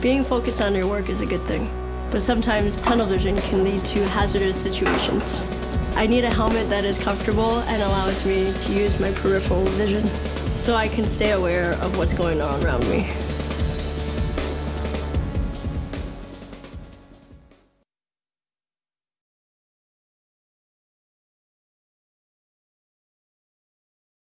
Being focused on your work is a good thing, but sometimes tunnel vision can lead to hazardous situations. I need a helmet that is comfortable and allows me to use my peripheral vision so I can stay aware of what's going on around me.